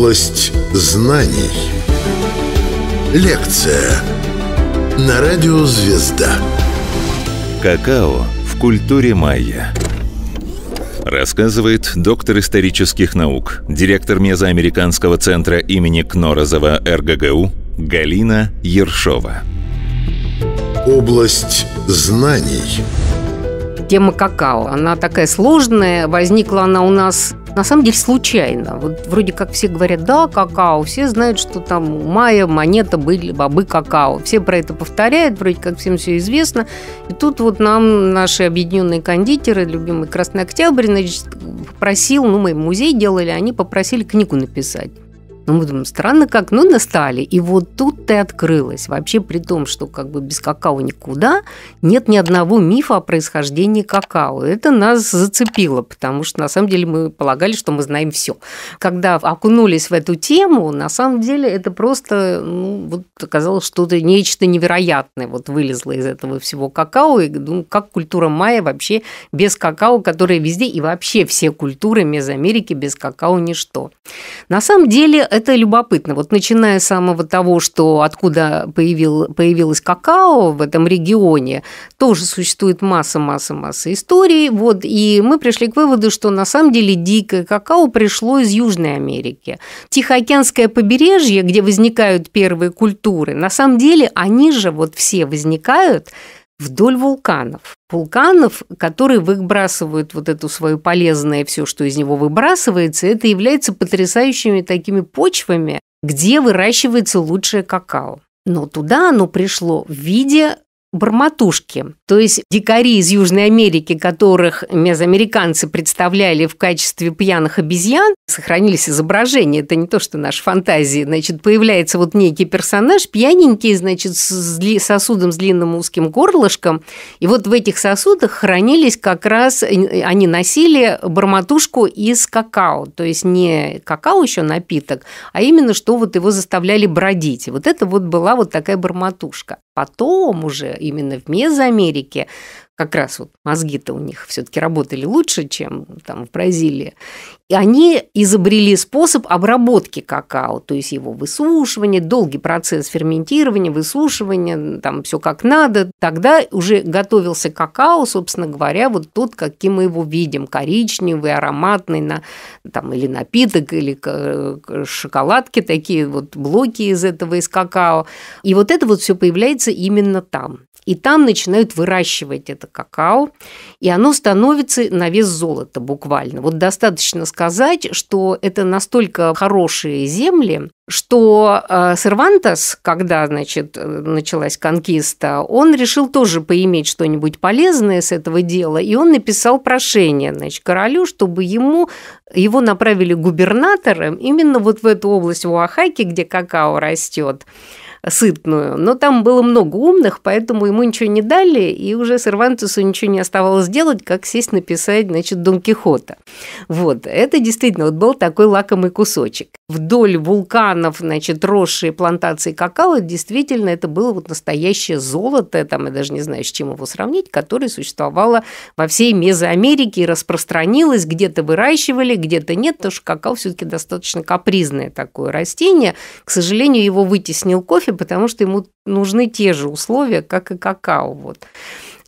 Область знаний. Лекция на радио «Звезда». Какао в культуре майя. Рассказывает доктор исторических наук, директор Мезоамериканского центра имени Кнорозова РГГУ Галина Ершова. Область знаний. Тема какао, она такая сложная, возникла она у нас на самом деле случайно. Вот вроде как все говорят, да, какао, все знают, что там у Майя монета были бобы какао. Все про это повторяют, вроде как всем все известно. И тут вот нам наши объединенные кондитеры, любимый Красный Октябрь, значит, попросил, ну, мы музей делали, они попросили книгу написать. Ну, мы думаем, странно как, ну, настали. И вот тут-то и открылось. Вообще при том, что как бы без какао никуда, нет ни одного мифа о происхождении какао. Это нас зацепило, потому что на самом деле мы полагали, что мы знаем все. Когда окунулись в эту тему, на самом деле это просто, ну, вот оказалось что-то нечто невероятное вот вылезло из этого всего какао. И ну, как культура майя вообще без какао, которая везде, и вообще все культуры Мезоамерики без какао ничто. На самом деле это любопытно. Вот начиная с самого того, что откуда появил, появилось какао в этом регионе, тоже существует масса-масса-масса историй. Вот, и мы пришли к выводу, что на самом деле дикое какао пришло из Южной Америки. Тихоокеанское побережье, где возникают первые культуры, на самом деле они же вот все возникают вдоль вулканов. Вулканов, которые выбрасывают вот эту свою полезное все, что из него выбрасывается, это является потрясающими такими почвами, где выращивается лучшее какао. Но туда оно пришло в виде барматушки. То есть дикари из Южной Америки, которых мезоамериканцы представляли в качестве пьяных обезьян, сохранились изображения. Это не то, что наши фантазии. Значит, появляется вот некий персонаж, пьяненький, значит, с сосудом с длинным узким горлышком. И вот в этих сосудах хранились как раз, э, они носили барматушку из какао. То есть не какао еще напиток, а именно, что вот его заставляли бродить. И вот это вот была вот такая барматушка. Потом уже именно в Мезоамерике как раз вот мозги-то у них все-таки работали лучше, чем там в Бразилии. И они изобрели способ обработки какао, то есть его высушивания, долгий процесс ферментирования, высушивания, там все как надо. Тогда уже готовился какао, собственно говоря, вот тот, каким мы его видим, коричневый, ароматный, на, там, или напиток, или шоколадки, такие вот блоки из этого, из какао. И вот это вот все появляется именно там. И там начинают выращивать это какао, и оно становится на вес золота буквально. Вот достаточно сказать, что это настолько хорошие земли, что э, Сервантес, когда, значит, началась конкиста, он решил тоже поиметь что-нибудь полезное с этого дела, и он написал прошение, значит, королю, чтобы ему его направили губернатором именно вот в эту область в Оахаке, где какао растет сытную. Но там было много умных, поэтому ему ничего не дали, и уже Сервантесу ничего не оставалось делать, как сесть написать, значит, Дон Кихота. Вот, это действительно вот был такой лакомый кусочек. Вдоль вулканов, значит, росшие плантации какао, действительно, это было вот настоящее золото, там я даже не знаю, с чем его сравнить, которое существовало во всей Мезоамерике и распространилось, где-то выращивали, где-то нет, потому что какао все-таки достаточно капризное такое растение. К сожалению, его вытеснил кофе, потому что ему нужны те же условия, как и какао. Вот.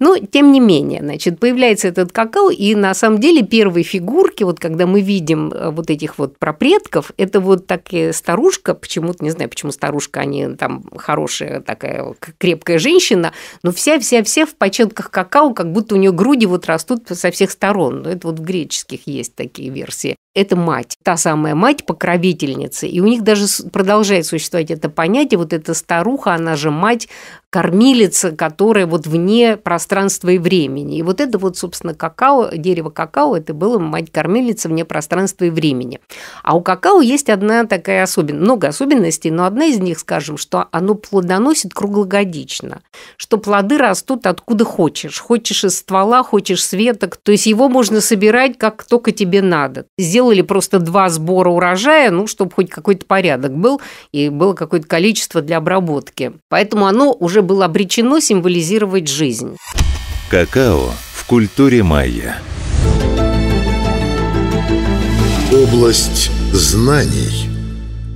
Но, тем не менее, значит, появляется этот какао, и на самом деле первые фигурки, вот когда мы видим э, вот этих вот пропредков, это вот такая старушка, почему-то, не знаю, почему старушка, они там хорошая такая крепкая женщина, но вся-вся-вся в початках какао, как будто у нее груди вот растут со всех сторон. Это вот в греческих есть такие версии это мать, та самая мать-покровительница. И у них даже продолжает существовать это понятие, вот эта старуха, она же мать кормилица, которая вот вне пространства и времени. И вот это вот, собственно, какао, дерево какао, это было мать-кормилица вне пространства и времени. А у какао есть одна такая особенность, много особенностей, но одна из них, скажем, что оно плодоносит круглогодично, что плоды растут откуда хочешь. Хочешь из ствола, хочешь с веток, то есть его можно собирать как только тебе надо. Сделали просто два сбора урожая, ну, чтобы хоть какой-то порядок был, и было какое-то количество для обработки. Поэтому оно уже было обречено символизировать жизнь. Какао в культуре майя. Область знаний.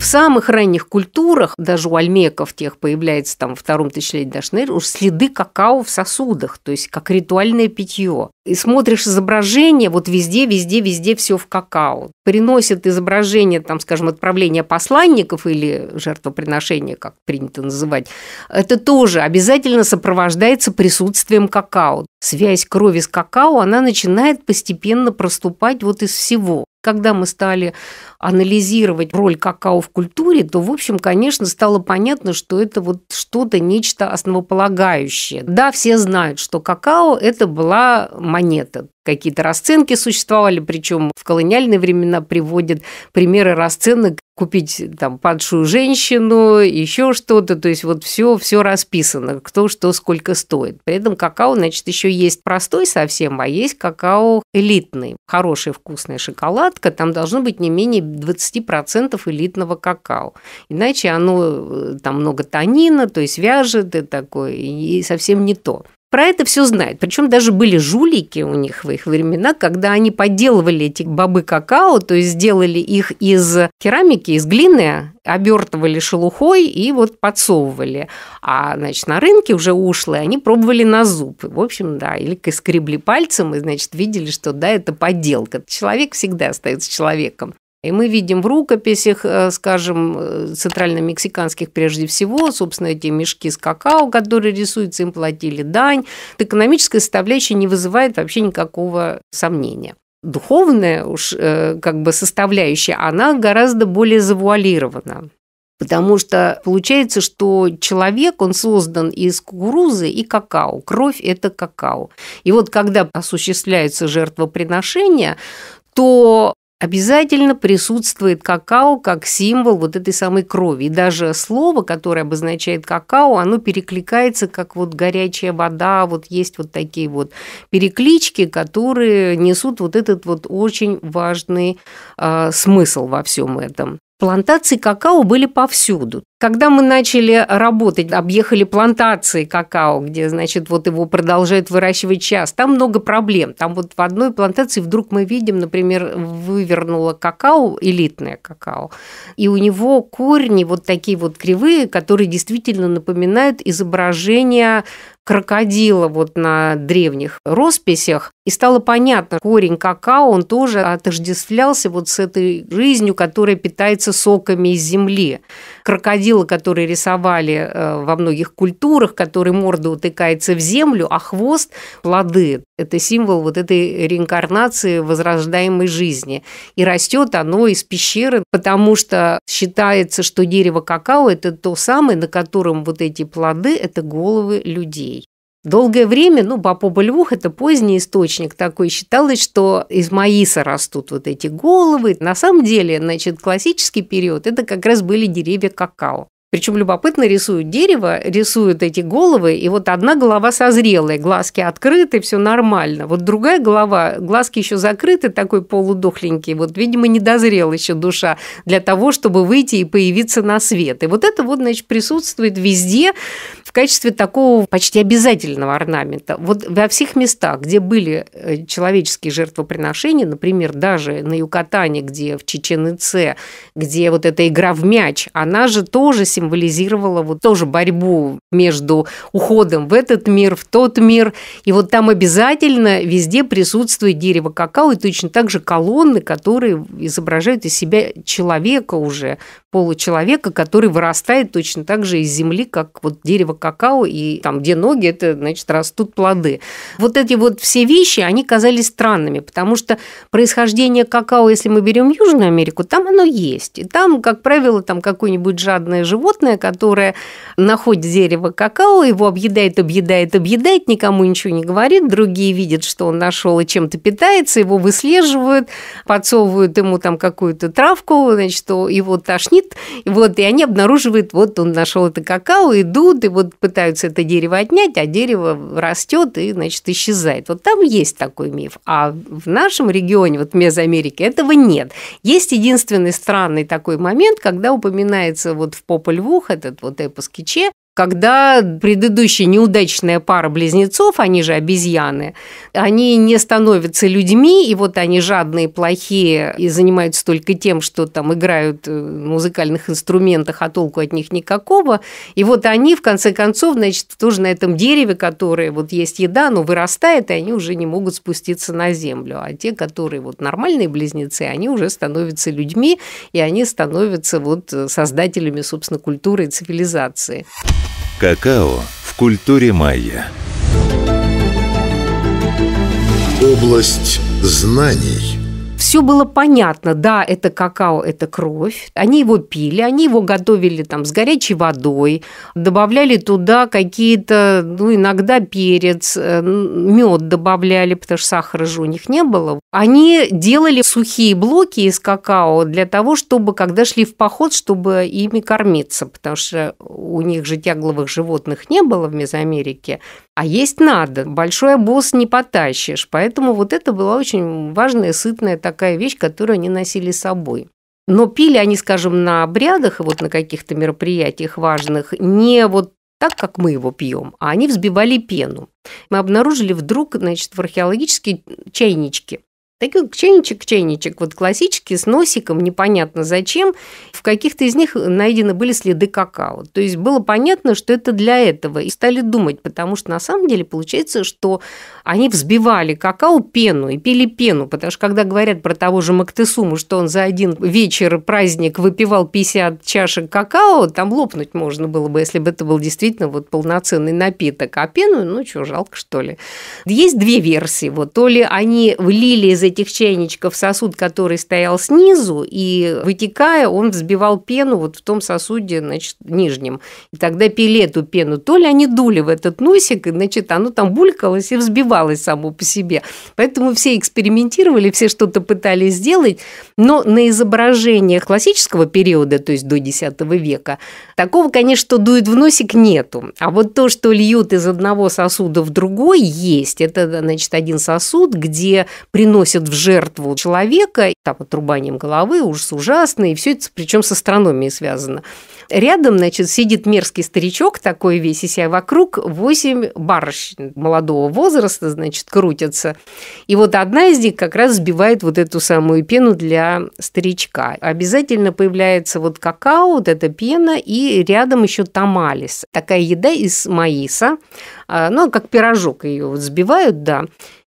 Самых ранних культурах, даже у альмеков тех появляется там втором тысячелетии Дашнер, уж следы какао в сосудах, то есть как ритуальное питье. И смотришь изображение, вот везде, везде, везде все в какао. Приносят изображение, там, скажем, отправления посланников или жертвоприношения, как принято называть. Это тоже обязательно сопровождается присутствием какао. Связь крови с какао, она начинает постепенно проступать вот из всего когда мы стали анализировать роль какао в культуре, то, в общем, конечно, стало понятно, что это вот что-то, нечто основополагающее. Да, все знают, что какао – это была монета. Какие-то расценки существовали, причем в колониальные времена приводят примеры расценок купить там падшую женщину, еще что-то, то есть вот все, все расписано, кто что сколько стоит. При этом какао, значит, еще есть простой совсем, а есть какао элитный. Хорошая вкусная шоколадка, там должно быть не менее 20% элитного какао. Иначе оно, э, там много танина, то есть вяжет и такое, и совсем не то про это все знают. Причем даже были жулики у них в их времена, когда они подделывали эти бобы какао, то есть сделали их из керамики, из глины, обертывали шелухой и вот подсовывали. А, значит, на рынке уже ушлые они пробовали на зуб. В общем, да, или скребли пальцем и, значит, видели, что да, это подделка. Человек всегда остается человеком. И мы видим в рукописях, э, скажем, э, центрально-мексиканских прежде всего, собственно, эти мешки с какао, которые рисуются, им платили дань. Экономическая составляющая не вызывает вообще никакого сомнения духовная уж э, как бы составляющая, она гораздо более завуалирована. Потому что получается, что человек, он создан из кукурузы и какао. Кровь – это какао. И вот когда осуществляется жертвоприношение, то обязательно присутствует какао как символ вот этой самой крови. И даже слово, которое обозначает какао, оно перекликается как вот горячая вода, вот есть вот такие вот переклички, которые несут вот этот вот очень важный э, смысл во всем этом. Плантации какао были повсюду. Когда мы начали работать, объехали плантации какао, где, значит, вот его продолжают выращивать час, там много проблем. Там вот в одной плантации вдруг мы видим, например, вывернуло какао, элитное какао, и у него корни вот такие вот кривые, которые действительно напоминают изображение крокодила вот на древних росписях, и стало понятно, корень какао, он тоже отождествлялся вот с этой жизнью, которая питается соками из земли. Крокодила, который рисовали э, во многих культурах, который морда утыкается в землю, а хвост – плоды. Это символ вот этой реинкарнации возрождаемой жизни. И растет оно из пещеры, потому что считается, что дерево какао – это то самое, на котором вот эти плоды – это головы людей. Долгое время, ну, Бапоба Львух – это поздний источник такой, считалось, что из маиса растут вот эти головы. На самом деле, значит, классический период – это как раз были деревья какао. Причем любопытно рисуют дерево, рисуют эти головы, и вот одна голова созрелая, глазки открыты, все нормально. Вот другая голова, глазки еще закрыты, такой полудохленький, вот, видимо, не дозрела еще душа для того, чтобы выйти и появиться на свет. И вот это вот, значит, присутствует везде в качестве такого почти обязательного орнамента. Вот во всех местах, где были э, человеческие жертвоприношения, например, даже на Юкатане, где в Чечен-Ице, где вот эта игра в мяч, она же тоже символизировала вот тоже борьбу между уходом в этот мир, в тот мир. И вот там обязательно везде присутствует дерево какао, и точно так же колонны, которые изображают из себя человека уже, получеловека, который вырастает точно так же из земли, как вот дерево какао, и там, где ноги, это, значит, растут плоды. Вот эти вот все вещи, они казались странными, потому что происхождение какао, если мы берем Южную Америку, там оно есть. И там, как правило, там какое-нибудь жадное животное животное, которое находит дерево какао, его объедает, объедает, объедает, никому ничего не говорит, другие видят, что он нашел и чем-то питается, его выслеживают, подсовывают ему там какую-то травку, значит, его тошнит, и вот, и они обнаруживают, вот он нашел это какао, идут, и вот пытаются это дерево отнять, а дерево растет и, значит, исчезает. Вот там есть такой миф. А в нашем регионе, вот в Мезоамерике, этого нет. Есть единственный странный такой момент, когда упоминается вот в поп львух, этот вот эпос Киче, когда предыдущая неудачная пара близнецов, они же обезьяны, они не становятся людьми, и вот они жадные, плохие, и занимаются только тем, что там играют э, в музыкальных инструментах, а толку от них никакого. И вот они, в конце концов, значит, тоже на этом дереве, которое вот есть еда, но вырастает, и они уже не могут спуститься на землю. А те, которые вот нормальные близнецы, они уже становятся людьми, и они становятся вот создателями, собственно, культуры и цивилизации. Какао в культуре майя. Область знаний – все было понятно. Да, это какао, это кровь. Они его пили, они его готовили там с горячей водой, добавляли туда какие-то, ну, иногда перец, э, мед добавляли, потому что сахара же у них не было. Они делали сухие блоки из какао для того, чтобы, когда шли в поход, чтобы ими кормиться, потому что у них же тягловых животных не было в Мезоамерике, а есть надо. Большой обоз не потащишь. Поэтому вот это была очень важная, сытная такая вещь, которую они носили с собой. Но пили они, скажем, на обрядах и вот на каких-то мероприятиях важных не вот так, как мы его пьем, а они взбивали пену. Мы обнаружили вдруг, значит, в археологические чайнички такой чайничек-чайничек, вот классический, с носиком, непонятно зачем. В каких-то из них найдены были следы какао. То есть было понятно, что это для этого. И стали думать, потому что на самом деле получается, что они взбивали какао пену и пили пену. Потому что когда говорят про того же Мактесуму, что он за один вечер праздник выпивал 50 чашек какао, там лопнуть можно было бы, если бы это был действительно вот полноценный напиток. А пену, ну что, жалко что ли. Есть две версии. Вот то ли они влили из этих чайничков сосуд, который стоял снизу, и вытекая, он взбивал пену вот в том сосуде, значит, нижнем. И тогда пили эту пену. То ли они дули в этот носик, и, значит, оно там булькалось и взбивалось само по себе. Поэтому все экспериментировали, все что-то пытались сделать, но на изображениях классического периода, то есть до X века, такого, конечно, дует в носик, нету. А вот то, что льют из одного сосуда в другой, есть. Это, значит, один сосуд, где приносят приносят в жертву человека, там, отрубанием головы, ужас ужасный, и все это причем с астрономией связано. Рядом, значит, сидит мерзкий старичок такой весь, и себя вокруг восемь барыш молодого возраста, значит, крутятся. И вот одна из них как раз сбивает вот эту самую пену для старичка. Обязательно появляется вот какао, вот эта пена, и рядом еще тамалис. Такая еда из маиса, а, ну, как пирожок ее вот сбивают, да.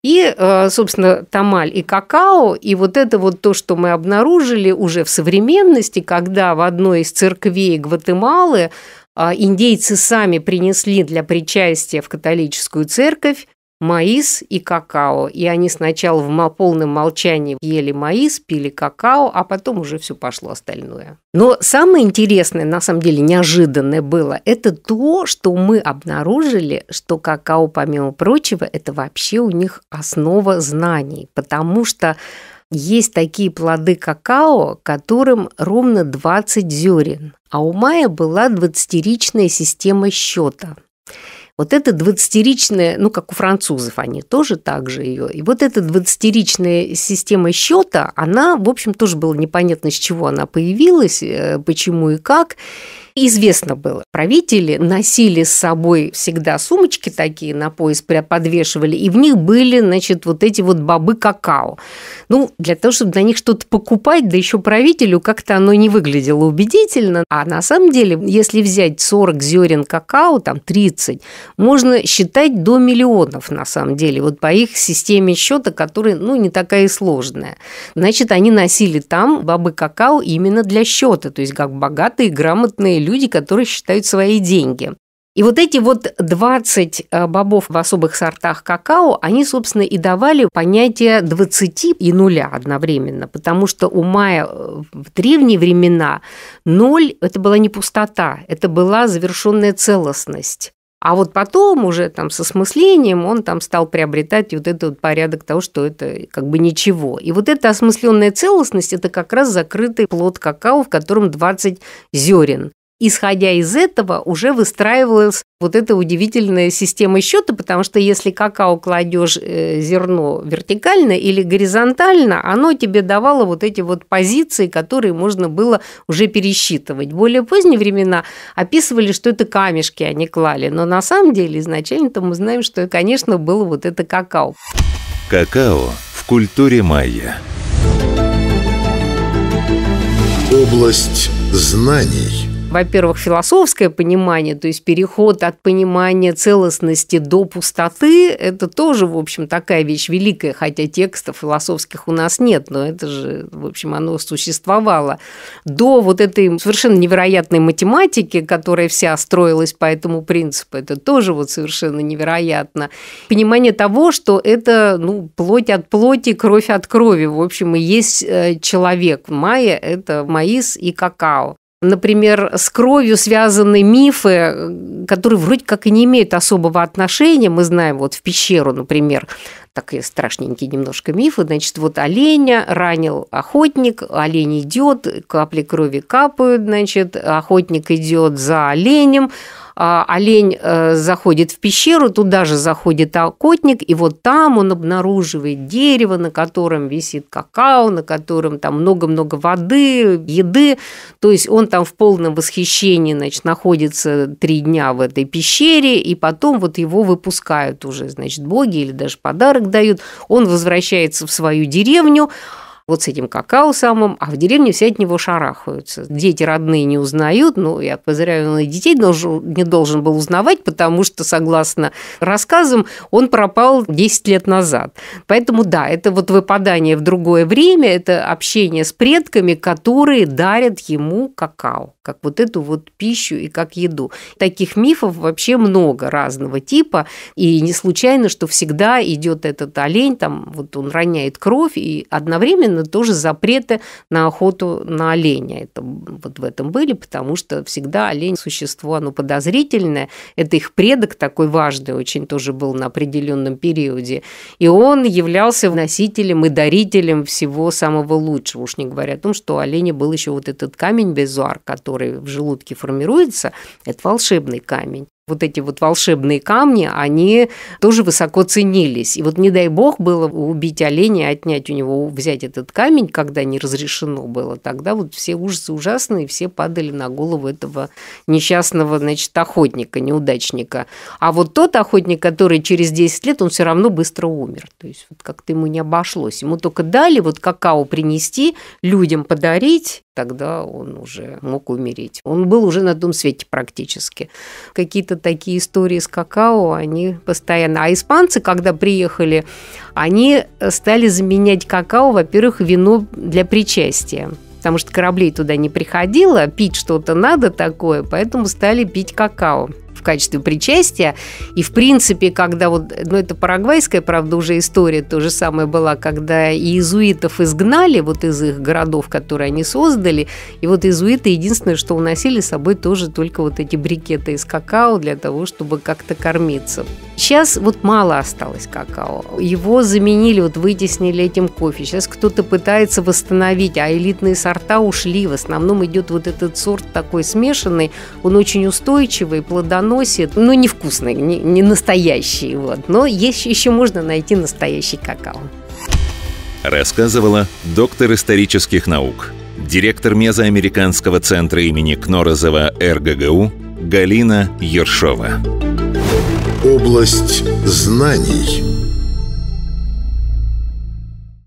И, э, собственно, тамаль и какао, и вот это вот то, что мы обнаружили уже в современности, когда в одной из церквей Гватемалы э, индейцы сами принесли для причастия в католическую церковь маис и какао. И они сначала в полном молчании ели маис, пили какао, а потом уже все пошло остальное. Но самое интересное, на самом деле неожиданное было, это то, что мы обнаружили, что какао, помимо прочего, это вообще у них основа знаний, потому что есть такие плоды какао, которым ровно 20 зерен, а у Майя была 20-ричная система счета. Вот эта двадцатиричная, ну, как у французов они тоже так же ее, и вот эта двадцатиричная система счета, она, в общем, тоже было непонятно, с чего она появилась, э, почему и как. Известно было, правители носили с собой всегда сумочки такие на пояс подвешивали, и в них были, значит, вот эти вот бобы какао. Ну, для того, чтобы на них что-то покупать, да еще правителю как-то оно не выглядело убедительно. А на самом деле, если взять 40 зерен какао, там 30, можно считать до миллионов на самом деле, вот по их системе счета, которая, ну, не такая сложная. Значит, они носили там бобы какао именно для счета, то есть как богатые, грамотные люди, которые считают свои деньги. И вот эти вот 20 э, бобов в особых сортах какао, они, собственно, и давали понятие 20 и нуля одновременно, потому что у Майя э, в древние времена ноль – это была не пустота, это была завершенная целостность. А вот потом уже там со смыслением он там стал приобретать вот этот вот порядок того, что это как бы ничего. И вот эта осмысленная целостность – это как раз закрытый плод какао, в котором 20 зерен. Исходя из этого уже выстраивалась вот эта удивительная система счета, потому что если какао кладешь э, зерно вертикально или горизонтально, оно тебе давало вот эти вот позиции, которые можно было уже пересчитывать. В более поздние времена описывали, что это камешки они клали, но на самом деле изначально-то мы знаем, что, конечно, было вот это какао. Какао в культуре майя. Область знаний – во-первых, философское понимание, то есть переход от понимания целостности до пустоты, это тоже, в общем, такая вещь великая, хотя текстов философских у нас нет, но это же, в общем, оно существовало. До вот этой совершенно невероятной математики, которая вся строилась по этому принципу, это тоже вот совершенно невероятно. Понимание того, что это, ну, плоть от плоти, кровь от крови, в общем, и есть э, человек. Майя – это маис и какао например, с кровью связаны мифы, которые вроде как и не имеют особого отношения. Мы знаем вот в пещеру, например, такие страшненькие немножко мифы. Значит, вот оленя ранил охотник, олень идет, капли крови капают, значит, охотник идет за оленем, олень э, заходит в пещеру, туда же заходит охотник, и вот там он обнаруживает дерево, на котором висит какао, на котором там много-много воды, еды. То есть он там в полном восхищении значит, находится три дня в этой пещере, и потом вот его выпускают уже, значит, боги или даже подарок дают. Он возвращается в свою деревню, вот с этим какао самым, а в деревне все от него шарахаются. Дети родные не узнают, ну, я подозреваю, он и детей должен, не должен был узнавать, потому что, согласно рассказам, он пропал 10 лет назад. Поэтому, да, это вот выпадание в другое время, это общение с предками, которые дарят ему какао, как вот эту вот пищу и как еду. Таких мифов вообще много разного типа, и не случайно, что всегда идет этот олень, там вот он роняет кровь, и одновременно одновременно тоже запреты на охоту на оленя. Это вот в этом были, потому что всегда олень существо, оно подозрительное. Это их предок такой важный очень тоже был на определенном периоде. И он являлся носителем и дарителем всего самого лучшего. Уж не говоря о том, что у оленя был еще вот этот камень безуар, который в желудке формируется. Это волшебный камень вот эти вот волшебные камни, они тоже высоко ценились. И вот не дай бог было убить оленя, отнять у него, взять этот камень, когда не разрешено было, тогда вот все ужасы ужасные, все падали на голову этого несчастного, значит, охотника, неудачника. А вот тот охотник, который через 10 лет, он все равно быстро умер. То есть вот как-то ему не обошлось. Ему только дали вот какао принести, людям подарить, тогда он уже мог умереть. Он был уже на том свете практически. Какие-то такие истории с какао, они постоянно. А испанцы, когда приехали, они стали заменять какао, во-первых, вино для причастия потому что кораблей туда не приходило, пить что-то надо такое, поэтому стали пить какао качестве причастия. И, в принципе, когда вот, ну, это парагвайская, правда, уже история то же самое была, когда иезуитов изгнали вот из их городов, которые они создали, и вот иезуиты единственное, что уносили с собой тоже только вот эти брикеты из какао для того, чтобы как-то кормиться. Сейчас вот мало осталось какао. Его заменили, вот вытеснили этим кофе. Сейчас кто-то пытается восстановить, а элитные сорта ушли. В основном идет вот этот сорт такой смешанный. Он очень устойчивый, плодоносный носит, ну, невкусный, не, не настоящий, вот. Но есть еще можно найти настоящий какао. Рассказывала доктор исторических наук, директор Мезоамериканского центра имени Кнорозова РГГУ Галина Ершова. Область знаний –